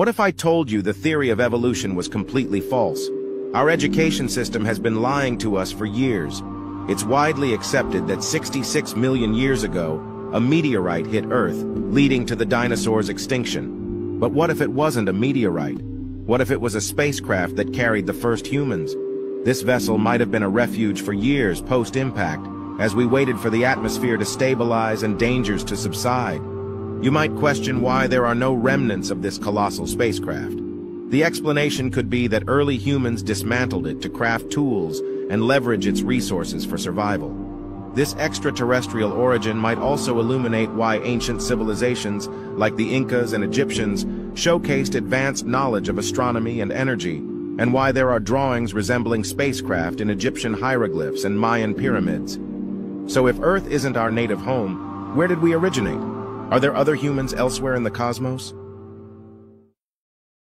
What if I told you the theory of evolution was completely false? Our education system has been lying to us for years. It's widely accepted that 66 million years ago, a meteorite hit Earth, leading to the dinosaurs' extinction. But what if it wasn't a meteorite? What if it was a spacecraft that carried the first humans? This vessel might have been a refuge for years post-impact, as we waited for the atmosphere to stabilize and dangers to subside. You might question why there are no remnants of this colossal spacecraft. The explanation could be that early humans dismantled it to craft tools and leverage its resources for survival. This extraterrestrial origin might also illuminate why ancient civilizations, like the Incas and Egyptians, showcased advanced knowledge of astronomy and energy, and why there are drawings resembling spacecraft in Egyptian hieroglyphs and Mayan pyramids. So if Earth isn't our native home, where did we originate? Are there other humans elsewhere in the cosmos?